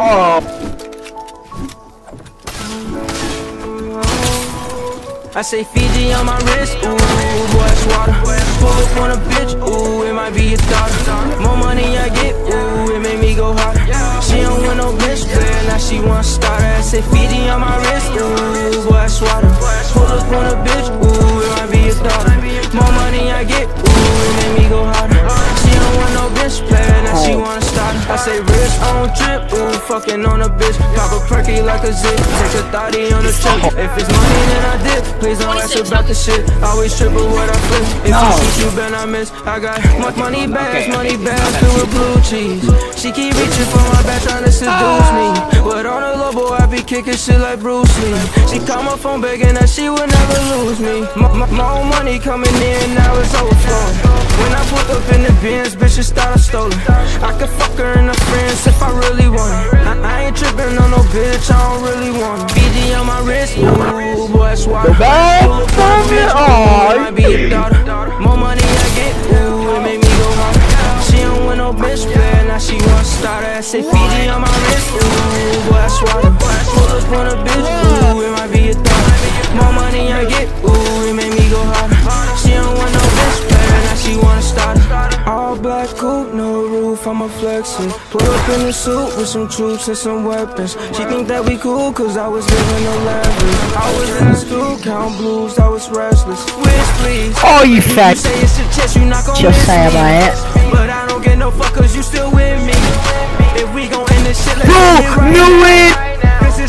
Oh. I say Fiji on my wrist, ooh, boy, it's water. Pull up on a bitch, ooh, it might be a daughter. More money I get, ooh, it make me go harder. She don't want no bitch player, now she want starter. I say Fiji on my wrist, ooh, boy, it's water. Pull up on a bitch, I say on trip, ooh, fucking on a bitch. Pop a perky like a zip, take a thotty on a trip. If it's money, then I dip. Please don't ask about the shit. Always triple what I flip. If No. you shoot, you better not miss. I got much money bags, money bags filled with blue cheese. She keep reaching for my back, trying to seduce me. Ah. But on the low, boy, I be kicking shit like Bruce Lee. She call my phone begging that she would never lose me. M- m- more money coming in, now it's overflowing. When I put up in the bins, bitches thought I stole it. I could fuck her and her friends if I really want it. I, I ain't tripping on no bitch, I don't really want it. BG on my wrist, ooh, boy, it's why. Pull up on a Aw. be a daughter. More money I get, ooh, it make me go harder. She don't want no bitch player, now she want starter. I say Fiji on my wrist, ooh, boy, I swallow. No roof, I'ma flex it. Pull up in a suit with some troops and some weapons. She think that we cool, cause I was living no leverage. I was in the stool, count blues, I was restless. Wish please. Oh, you fat. say it's your chest, you not gon' Just say about it. But I don't get no fuck cause you still with me. If we gon' end this shit, let's Bro, end it right knew it.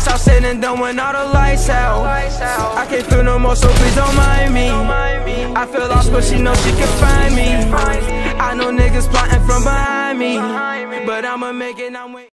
All said and done when all the lights out. I can't feel no more, so please don't mind me. I feel lost, but she know she can find me. I know niggas plotting from behind me. But I'ma make it, I'm waiting.